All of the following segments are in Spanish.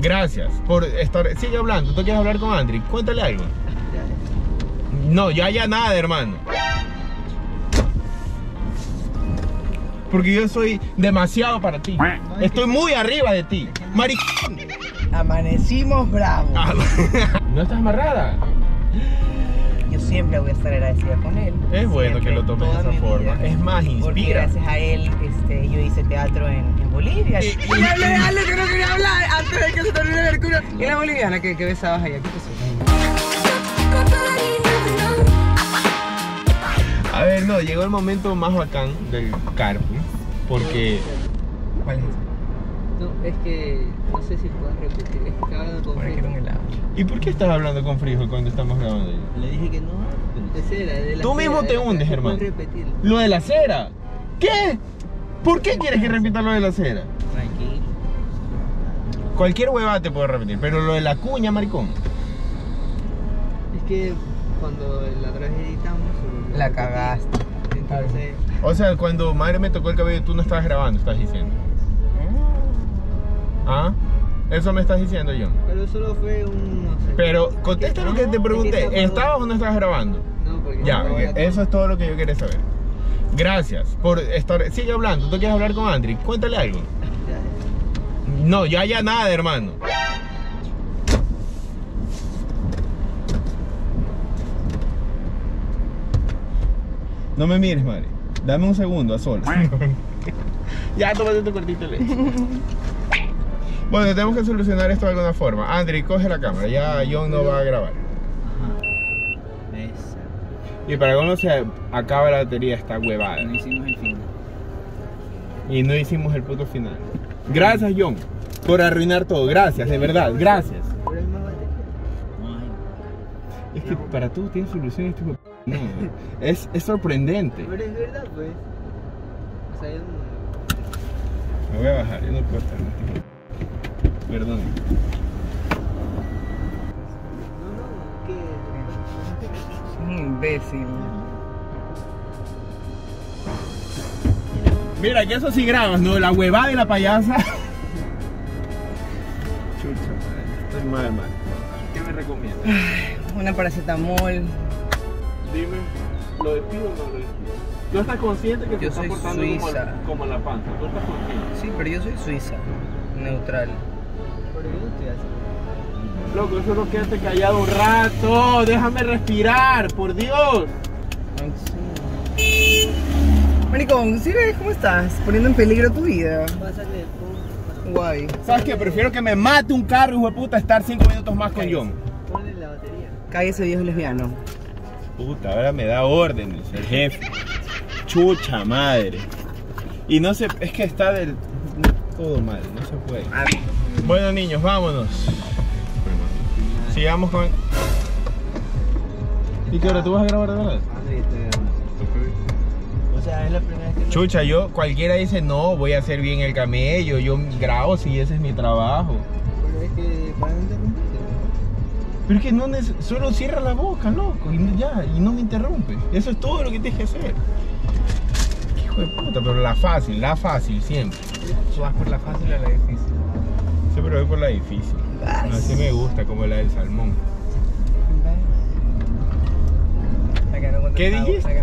Gracias por estar. Sigue hablando. ¿Tú quieres hablar con Andri? Cuéntale algo. No, ya, ya nada, hermano. Porque yo soy demasiado para ti. Estoy muy arriba de ti. Mari... Amanecimos bravos. Ah, ¿No estás amarrada? Siempre voy a estar agradecida con él. Es bueno que lo tomes de esa forma. vida. Es más, Porque inspira. gracias a él este, yo hice teatro en, en Bolivia. Y- Y, que no quería hablar antes de que se termine el culo. Y la boliviana que, que besabas allá, ¿qué pasó? A ver, no, llegó el momento más bacán del carpo. Porque. ¿Cuál es ese? No, es que no sé si puedes repetir. Es que estaba hablando ¿Y por qué estás hablando con Frijol cuando estamos grabando? Le dije que no, de cera, de la Tú cera, mismo de te la hundes, cera, hermano. Lo de la cera. ¿Qué? ¿Por qué quieres que repita lo de la cera? Tranquilo. Cualquier huevada te puedo repetir, pero lo de la cuña, maricón. Es que cuando la otra vez editamos. La cagaste. Entonces, O sea, cuando madre me tocó el cabello, tú no estabas grabando, estás diciendo. ¿Ah? Eso me estás diciendo, John. pero solo fue un. No sé. Pero contesta lo que te pregunté. ¿Estabas o no estabas grabando? No, porque Ya, no eso es todo lo que yo quería saber. Gracias por estar. Sigue hablando. ¿Tú quieres hablar con Andri? Cuéntale algo. Ya, No, ya, ya nada, hermano. No me mires, madre. Dame un segundo a solas. ya, tómate tu cortito de leche. Bueno, tenemos que solucionar esto de alguna forma. Andri, coge la cámara. Ya John no va a grabar. Ajá. Esa. Y para cuando se acaba la batería está huevada. No hicimos el final. Y no hicimos el puto final. Gracias, John, por arruinar todo. Gracias, de verdad, gracias. Pero hay más batería. Es que para todo tiene solución este tipo No, es, es sorprendente. Pero es verdad, pues. O sea, yo no. Me voy a bajar, yo no puedo estar en este Perdón. No, no, que. Un imbécil. Mira, que eso sí grabas, ¿no? La huevada y la payasa. Chucha, madre. Estoy mal, mal. ¿Qué me recomiendas? Una paracetamol. Dime, ¿lo despido o no lo despido? ¿Tú estás consciente que Yo te está soy portando como, como la panza? ¿Tú estás consciente? Sí, pero yo soy suiza. Neutral. Loco, solo quédate callado un rato. Déjame respirar, por Dios. Maricón, ¿sí ves cómo estás? Poniendo en peligro tu vida. Guay. ¿Sabes qué? Prefiero que me mate un carro, hijo de puta, estar cinco minutos más con John. Ponle la batería. Cállese viejo lesbiano. Puta, ahora me da órdenes el jefe. Chucha madre. Y no sé, es que está del. Todo mal, no se puede. Bueno, niños, vámonos. Sigamos con. ¿Y qué hora tú vas a grabar de verdad? Madre, estoy grabando. O sea, es la primera vez que. Chucha, yo, cualquiera dice, no, voy a hacer bien el camello, yo grabo si ese es mi trabajo. Pero es que. Para no interrumpirte. Pero es que no solo cierra la boca, loco, y no- ya, y no me interrumpes. Eso es todo lo que tienes que hacer. Hijo de puta, pero la fácil, la fácil, siempre. Tú vas por la fácil o la difícil. Siempre voy por la difícil. Así me gusta, como la del salmón. No ¿Qué dijiste?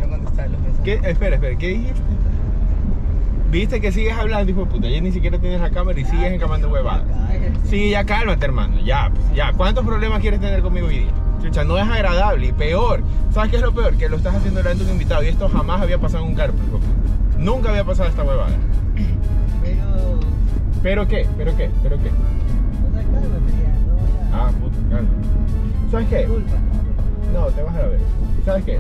Espera, espera, ¿qué dijiste? Viste que sigues hablando, hijo de puta, ya ni siquiera tienes la cámara y sigues encamando huevadas. Sí, ya cálmate, hermano. Ya, pues, ya. ¿Cuántos problemas quieres tener conmigo hoy día? Chucha, no es agradable y peor. ¿Sabes qué es lo peor? Que lo estás haciendo delante de un invitado y esto jamás había pasado en un carpo, hijo de puta. Nunca había pasado esta huevada. Pero. ¿Pero qué? ¿Pero qué? ¿Pero qué? ¿Sabes qué? No, te vas a ver. ¿Sabes qué?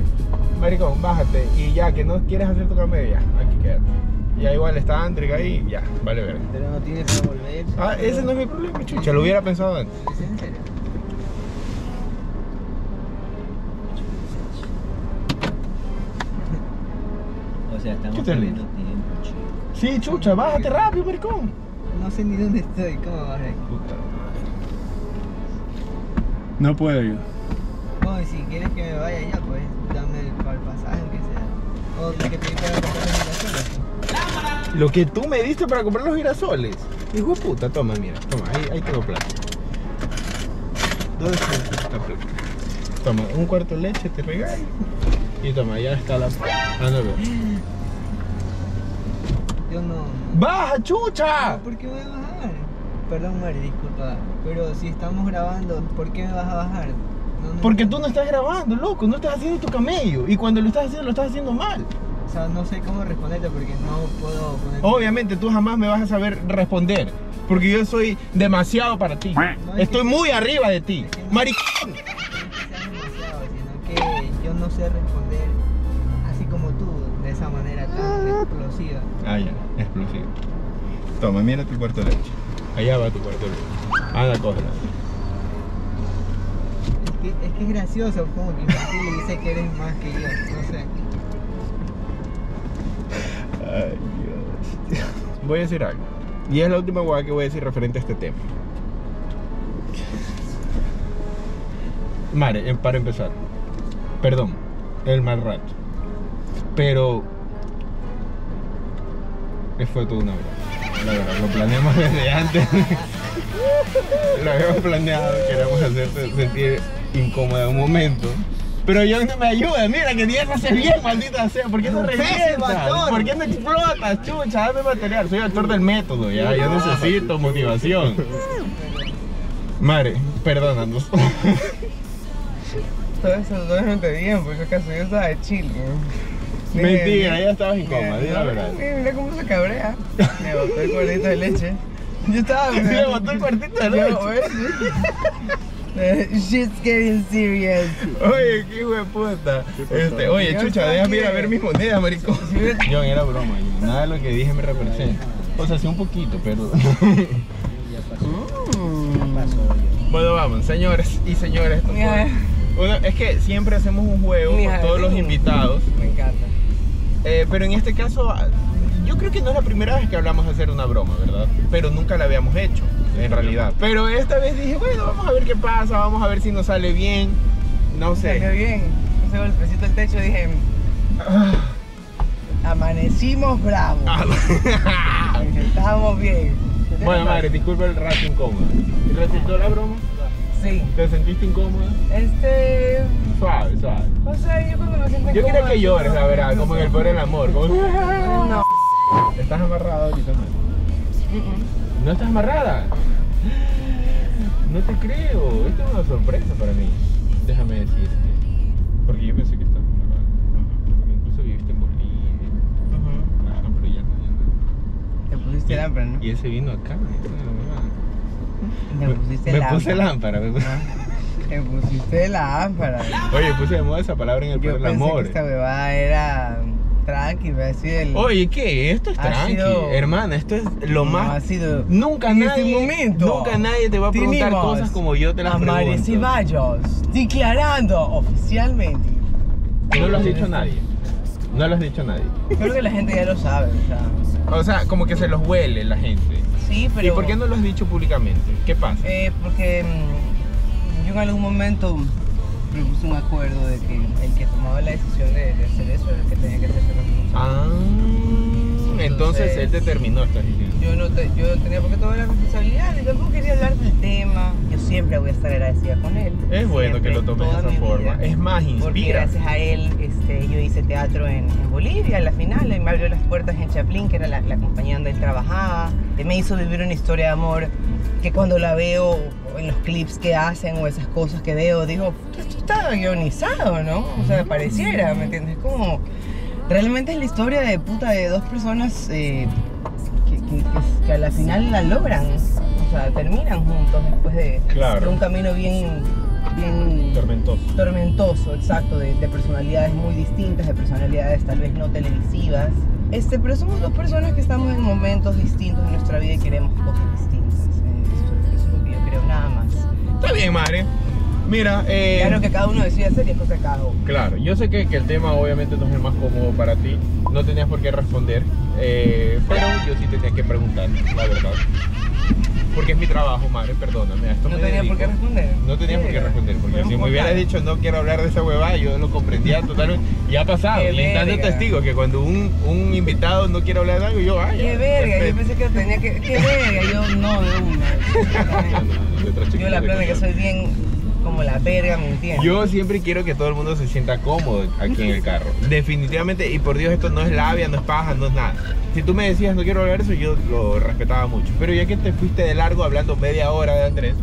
Maricón, bájate y ya que no quieres hacer tu ya, aquí quédate. Ya igual está Andrick ahí, ya, vale ver. Pero no tiene para volver. Ah, ese no es mi problema, chucha, lo hubiera pensado antes. ¿Es en serio? O sea, estamos perdiendo tiempo, chico. Sí, chucha, bájate rápido, maricón. No sé ni dónde estoy, ¿cómo vas a? Puta No puedo yo. No, y si quieres que me vaya ya, pues dame el, para el pasaje, que sea. O lo que te di para comprar los girasoles. Lo que tú me diste para comprar los girasoles. Hijo de puta, toma, mira, toma, ahí, ahí tengo plata. ¿Dónde está esta plata? Toma, un cuarto de leche, te regalo. Y toma, ya está la. Ah, no veo. Yo no. ¡Baja, chucha! ¿Por qué voy a bajar? Perdón, Mari, disculpa. Pero si estamos grabando, ¿por qué me vas a bajar? No, no Porque tú no estás grabando, loco, no estás haciendo tu camello. Y cuando lo estás haciendo, lo estás haciendo mal. O sea, no sé cómo responderte porque no puedo poner. Obviamente tú jamás me vas a saber responder. Porque yo soy demasiado para ti. Estoy muy arriba de ti. Maricón. No es que seas demasiado, sino que yo no sé responder así como tú, de esa manera tan explosiva. Ah, ya, explosivo. Toma, mira tu cuarto de leche. Allá va tu cuarto. Anda, cógela. Es que, es que es gracioso, como infantil y dice que eres más que yo, no sé. Ay, Dios. Voy a decir algo. Y es la última hueá que voy a decir referente a este tema. Mare, eh, para empezar. Perdón, el mal rato. Pero. eh, Fue toda una broma. La verdad, lo planeamos desde antes. lo habíamos planeado, queremos hacerte sentir incómoda un momento. Pero yo no me ayuda, mira que ni eso hace bien, maldita sea. ¿Por qué no Pésimo revientas? ¿Por qué no explotas, chucha? Dame material, soy actor del método, ya. Yo necesito motivación. Mare, perdónanos. Todo eso totalmente bien, porque acaso yo estaba de chill. Mentira, ya estabas incómoda, di la verdad. sí, Mira cómo se cabrea. Me botó el cuadrito de leche. Yo estaba. Le botó el cuartito de leche. Shit's getting serious. Oye, qué hijo de puta. Este, oye, chucha, déjame ir a ver mis monedas, maricón. John, era broma. Nada de lo que dije me representa. O sea, sí un poquito, pero. Ya pasó. Mm. Bueno, vamos, señores y señores. esto Mira, fue- Uno- es que siempre hacemos un juego con todos los invitados. Eh, pero en este caso, yo creo que no es la primera vez que hablamos de hacer una broma, ¿verdad? Pero nunca la habíamos hecho, en realidad. Pero esta vez dije, bueno, vamos a ver qué pasa, vamos a ver si nos sale bien. No Salió sé. bien. Ese golpecito al techo dije, amanecimos bravos. Ah. Estábamos bien. bueno, madre, disculpa el rato incómodo. ¿Resultó la broma? Sí. ¿Te sentiste incómoda? Este. Suave, suave. O sea, yo cuando me siento Yo quiero que llores, la verdad, no como en el poder del amor. como- No. ¿Estás amarrada ahorita, ¿No estás amarrada? No te creo. Esto es una sorpresa para mí. Déjame decirte. Porque yo pensé que estabas amarrada. Porque incluso viviste en Bolivia. mm. Ah, pero ya no, ya no. Te pusiste lámpara, ¿no? Y ese vino acá. esa es la Te mamá. pusiste me lámpara. puse lámpara. me puse- Te pusiste lámpara. Oye, puse de moda esa palabra en el Yo pensé amor. que esta huevada era tranqui, decir el. Oye, ¿qué? Esto es tranqui, sido- hermana. Esto es lo No, más. ha sido. Nunca nadie, este momento. nunca nadie te va a preguntar cosas como yo te las a pregunto. Ceballos declarando oficialmente. No lo has dicho a nadie. No lo has dicho a nadie. Creo que la gente ya lo sabe, o sea. O sea, como que se los huele la gente. Sí, pero. ¿Y por qué no lo has dicho públicamente? ¿Qué pasa? Eh, porque mm, yo en algún momento propuse un acuerdo de que el que tomaba la decisión de, de hacer eso era el que tenía que hacerse responsable. Ah, entonces Entonces- él determinó esta decisión. Yo no, te- yo tenía por qué tomar la responsabilidad y tampoco quería hablar del tema. Yo siempre voy a estar agradecida con él. Es bueno que lo tomes de esa forma. vida. Es más, Porque inspira. gracias a él este, yo hice teatro en, en Bolivia, en la final, y me abrió las puertas en Chaplin, que era la, la compañía donde él trabajaba. Él me hizo vivir una historia de amor que cuando la veo en los clips que hacen o esas cosas que veo, digo, esto está guionizado, ¿no? O sea, pareciera, ¿me entiendes? Como, realmente es la historia de puta de dos personas eh, que- a la final la logran, o sea, terminan juntos después de, Claro. de un camino bien, bien Tormentoso. tormentoso, exacto, de, de personalidades muy distintas, de personalidades tal vez no televisivas. Este, pero somos dos personas que estamos en momentos distintos de nuestra vida y queremos cosas distintas. Eh, eso, eso es lo que yo creo, nada más. Está bien, madre. Mira, eh, Claro que cada uno decide hacer y es cosa de cada uno. Claro, yo sé que, que el tema obviamente no es el más cómodo para ti, no tenías por qué responder, eh, pero yo sí tenía que preguntar, la verdad. porque es mi trabajo, madre, perdóname. a esto No tenía por qué responder. No tenía por qué responder, porque si me ¿por hubieras dicho no quiero hablar de esa huevada, yo lo comprendía totalmente. Y ha pasado, Qué y están de testigo que cuando un, un invitado no quiere hablar de algo, yo, ay, Qué ya, verga, yo pensé que tenía que. Qué verga, yo no de Ya, una. Yo la plena que soy bien como la verga, ¿me entiendes? Yo siempre quiero que todo el mundo se sienta cómodo aquí en el carro. Definitivamente, y por Dios, esto no es labia, no es paja, no es nada. Si tú me decías no quiero hablar de eso, yo lo respetaba mucho. Pero ya que te fuiste de largo hablando media hora de Andrés,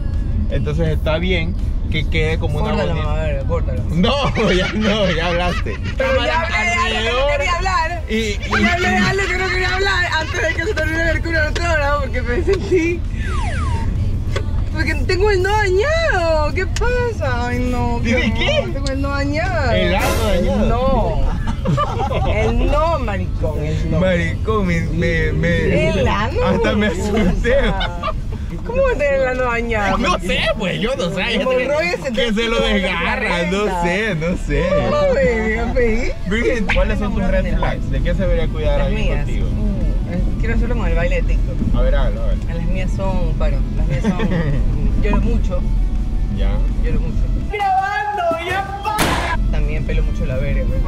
entonces está bien que quede como una bonita- córtalo. No, ya no, ya hablaste. Pero ya hablé de algo que no quería hablar. Y, y- hablé de algo que no quería hablar antes de que se termine el culo programa porque me sentí. Porque tengo el no dañado. ¿Qué pasa? Ay, no. ¿Tienes qué? Tengo el no dañado. ¿El ano dañado? No. El no, maricón. El no. Maricón, me, me, me- El ano. Hasta me asusté. ¿Cómo va a tener el ano dañado? No sé, pues yo no sé. Hemorroides que, se que te se lo desgarra, no sé, no sé. No. Virgen, ¿cuáles son tus red flags? ¿De qué se debería cuidar alguien contigo? Eh, Quiero hacerlo con el baile de TikTok. A ver, hágalo, a ver. Las mías son, bueno, las mías son. lloro mucho, Ya. lloro mucho. ¡Grabando! ¡Ya También pelo mucho la verga, güey.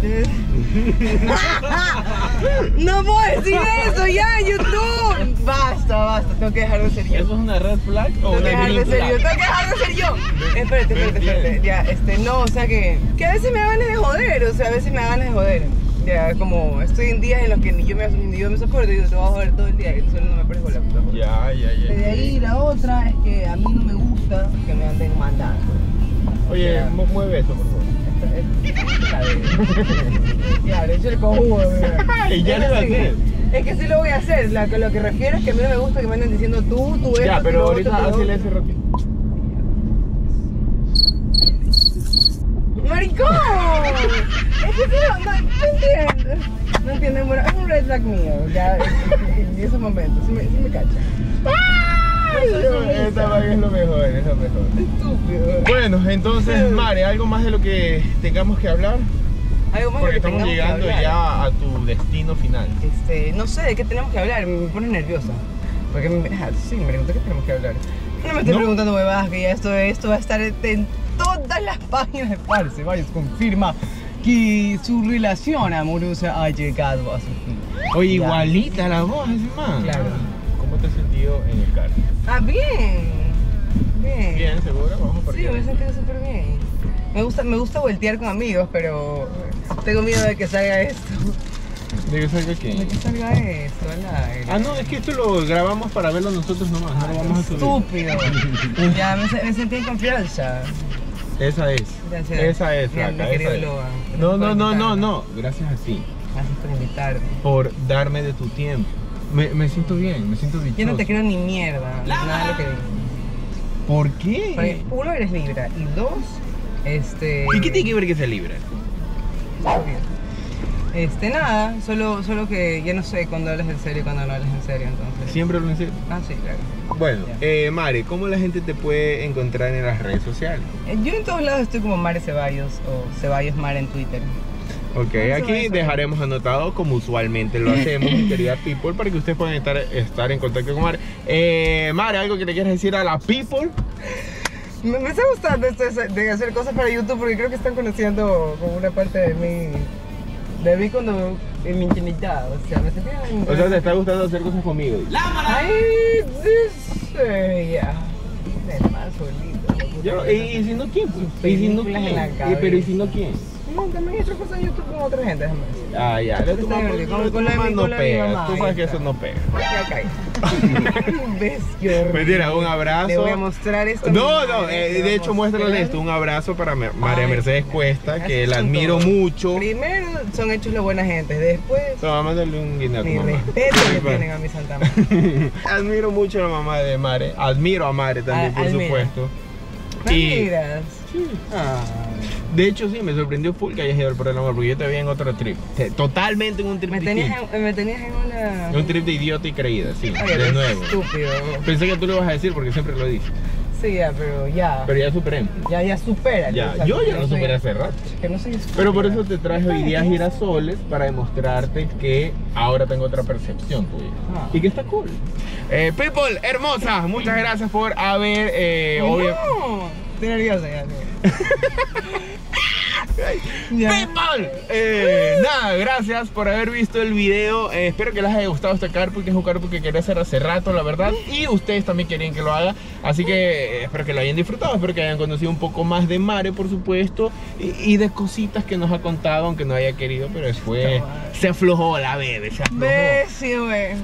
No puedo decir eso ya en YouTube. Basta, basta, tengo que dejar de ser yo. ¿Eso es una red flag o Tengo que una dejar de green ser yo, flag? tengo que dejar de ser yo. Espérate, espérate, espérate. Ya, este, no, o sea que, que a veces me da ganas de joder, o sea, a veces me da ganas de joder. Ya, como estoy en días en los que ni yo me, ni yo me soporto, digo, te voy a joder todo el día y solo no me parezco la puta. Ya, ya, ya. De ahí la otra es que a mí no me gusta que me anden mandando. Oye, Ya. mueve eso, por favor. De- Ya, le cojudo, ya Es lo hacer. Que sí lo voy a hacer. La, lo que refiero es que a mí no me gusta que me anden diciendo tú, tú esto, Ya, pero ahorita hazle ese rápido. ¡Maricón! No, no entienden, bueno, es un red flag mío, ya en, en esos momentos, sí me, cacha. Eso- Esta vaina es lo mejor, es lo mejor. Estúpido. Bueno, entonces, Mare, ¿algo más de lo que tengamos que hablar? Algo más de Porque lo que estamos que llegando ya a tu destino final. Este, no sé de qué tenemos que hablar, me pone nerviosa. Porque me, ah, sí, me pregunté qué tenemos que hablar. No me estoy ¿No? preguntando huevadas, que ya esto, esto va a estar en todas las páginas de Parce. Vaya, confirma que su relación amorosa ha llegado a su fin. Oye, Ya. igualita la voz, man. Claro. ¿Cómo te has sentido en el carro? Ah, bien. Bien. Bien, seguro, vamos por Sí, me he sentido súper bien. Me gusta, me gusta voltear con amigos, pero tengo miedo de que salga esto. ¿De qué salga De qué? que salga esto al aire. Ah, no, es que esto lo grabamos para verlo nosotros nomás, no lo vamos a subir. Estúpido. ya me, me sentí en confianza. Esa es. Gracias. Esa es, flaca, mi querido esa es. Loa. No, no, no, no, no. Gracias a ti Gracias por invitarme. por darme de tu tiempo. Me, me siento bien, me siento dichoso. Yo no te creo ni mierda, nada de lo que dices. ¿Por qué? Porque uno, eres Libra. Y dos, este... ¿Y qué tiene que ver que sea libre? Este, nada, solo, solo que ya no sé cuándo hablas en serio y cuándo no hablas en serio, entonces... Siempre lo sé. Ah, sí, claro. Bueno, eh, Mare, ¿cómo la gente te puede encontrar en las redes sociales? Eh, Yo en todos lados estoy como Mare Ceballos o Ceballos Mare en Twitter. Ok, aquí dejaremos anotado como usualmente lo hacemos, querida people, para que ustedes puedan estar, estar en contacto con Mare. Eh, Mare, ¿algo que le quieras decir a la people? Me, me está gustando esto de hacer cosas para YouTube porque creo que están conociendo como una parte de mí, de mí cuando en mi intimidad, o sea, me sentía... en- O sea, ¿te está gustando hacer cosas conmigo? Ay, this, eh, ya. De más solito. Yo, y, si no, ¿quién? pues? ¿Y si no, quién? cabeza. pero ¿y si no, quién? No, también he hecho cosas en YouTube con otra gente, déjame decir. Ah, ya, mamá, con- la mamá no la pega, mamá, tú sabes que eso no pega. Ya horrible. Mentira, un abrazo. Le voy a mostrar esto. No, no, eh, de hecho muéstrale esto, un abrazo para María Ay, Mercedes Cuesta, que la admiro mucho. Primero son hechos los buena gente, después mándale un guineo mi respeto que tienen a mi santa madre. Admiro mucho a la mamá de Mare, admiro a Mare también, A- por supuesto. No Y- miras. Ah. De hecho, sí, me sorprendió full que hayas ido por el amor, porque yo te vi en otro trip. Te- Totalmente en un trip Me distinto. tenías, en, me tenías en una. Un trip de idiota y creída, sí, de nuevo. Estúpido. Pensé que tú lo ibas a decir porque siempre lo dices. Sí, ya, pero ya. Pero ya superé. ya, ya supera. Ya, yo ya lo superé hace rato. Que no soy Pero por eso te traje hoy día girasoles para demostrarte que ahora tengo otra percepción tuya. Ah. Y que está cool. Eh, people, hermosa, muchas gracias por haber. Eh, obvio- No, estoy nerviosa ya. Ya. People, eh, nada, gracias por haber visto el video. Eh, espero que les haya gustado este carpool, que es un carpool que quería hacer hace rato, la verdad. Y ustedes también querían que lo haga. Así que eh, espero que lo hayan disfrutado. Espero que hayan conocido un poco más de Mare, por supuesto. Y, y de cositas que nos ha contado, aunque no haya querido. Pero después se aflojó la bebé, se aflojó. Sí.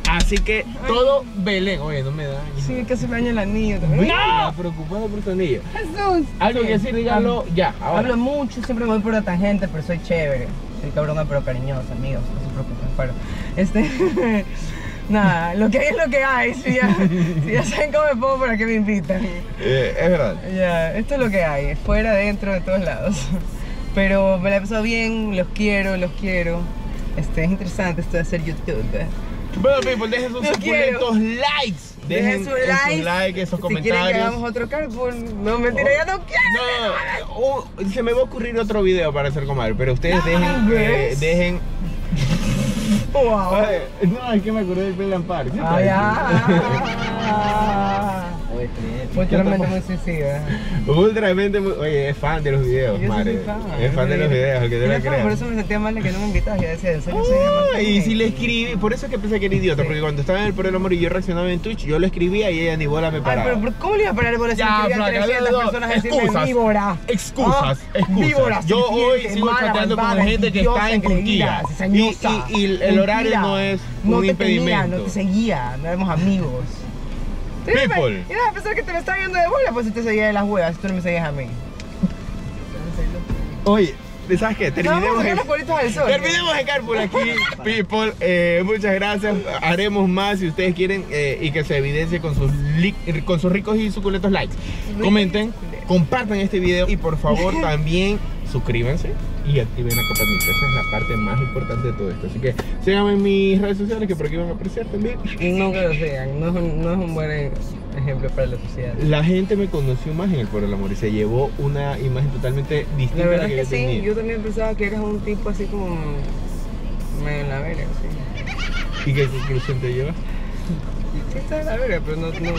Así que todo Belén. Oye, no me da. Sí, casi me daña el anillo también. ¡No! Preocupado por tu anillo. Jesús. Algo que decir, dígalo ya. Ahora. Hablo mucho, siempre me voy por la tangente, pero soy chévere. Soy cabrona pero cariñosa, amigos, no se preocupen. Pero, este, nada, lo que hay es lo que hay. Si ya, si ya saben cómo me pongo, ¿para qué me invitan? Eh, es verdad. Ya, esto es lo que hay, fuera, dentro, de todos lados. Pero me la he pasado bien, los quiero, los quiero. Este, es interesante esto de hacer YouTube. Bueno, people, dejen sus suculentos likes. Dejen su esos like, likes, esos Si quieren que comentarios. hagamos otro no, mentira, ya no quiero. No, uh, se me va a ocurrir otro video para hacer comadre, pero ustedes dejen, eh, dejen. Wow. No, es que me acordé del Playland Park. ¿sí? Ah, ya. Ultramente muy suicida. Ultramente, muy- oye, es fan de los videos, Yo sí madre. soy fan. Es fan de los videos, que te lo fan, crea. Por eso me sentía mal de que no me invitabas. Ya decía, en serio, soy amante y si le escribí, por eso es que pensé que era idiota, Sí. porque cuando estaba en el Por el Amor y yo reaccionaba en Twitch, yo lo escribía y ella ni bola me paraba. pero, pero ¿cómo le iba a parar por eso? Ya, flaca, 300 no, no, personas excusas, víbora. Excusas, Ah, excusas. víbora, Yo hoy sigo chateando con malvada, gente que está en Turquía. Y, el horario no es no un impedimento. no te seguía, no éramos amigos. People. Mira, a pesar que te me estaba viendo de bola, pues si te seguía de las huevas, tú no me seguías a mí. Oye, ¿sabes qué? Terminemos cuadritos al sol. terminemos carpool aquí, people. Eh, muchas gracias. Haremos más si ustedes quieren eh, y que se evidencie con sus, con sus ricos y suculentos likes. Comenten, compartan este video y por favor también suscríbanse y activen la campanita. Esa es la parte más importante de todo esto. Así que síganme en mis redes sociales que por aquí van a apreciar también. No que lo sean, no es un, no es un buen ejemplo para la sociedad. La gente me conoció más en el Por el Amor y se llevó una imagen totalmente distinta La a verdad la es que que yo sí, tenía. yo también pensaba que eras un tipo así como medio en la verga, sí. ¿Y qué conclusión te llevas? Sí está en la verga, pero no... no...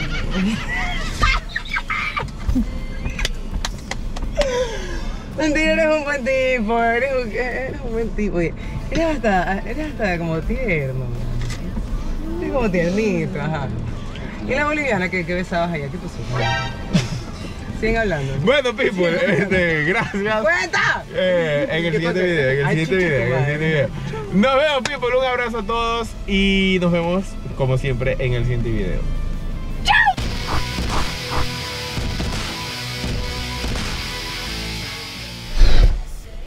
Mentira, eres un buen tipo, eres un, eres un buen tipo. Oye, Eres hasta, eres hasta como tierno. Eres como tiernito, ajá. ¿Y la boliviana que, que besabas allá? ¿Qué pasó? Siguen hablando. Bueno, people, este, gracias. ¡Cuenta! Eh, en el ¿Qué siguiente video, en el siguiente video, en el siguiente video. Nos vemos, people. Un abrazo a todos y nos vemos, como siempre, en el siguiente video.